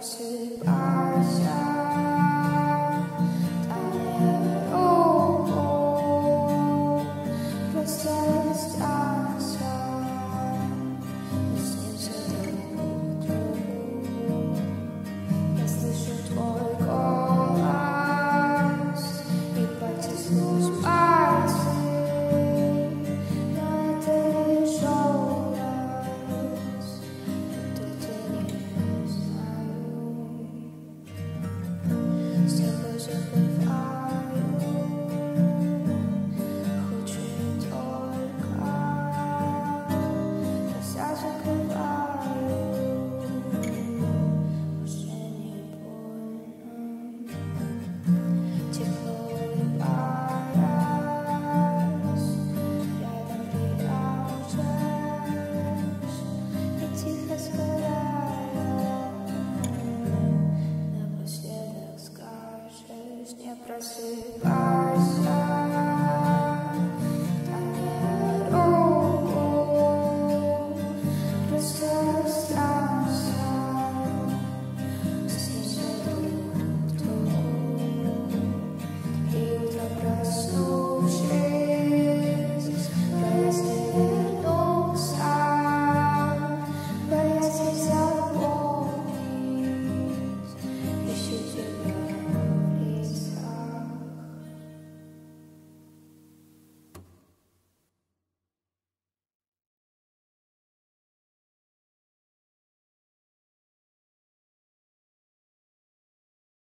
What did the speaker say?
worship.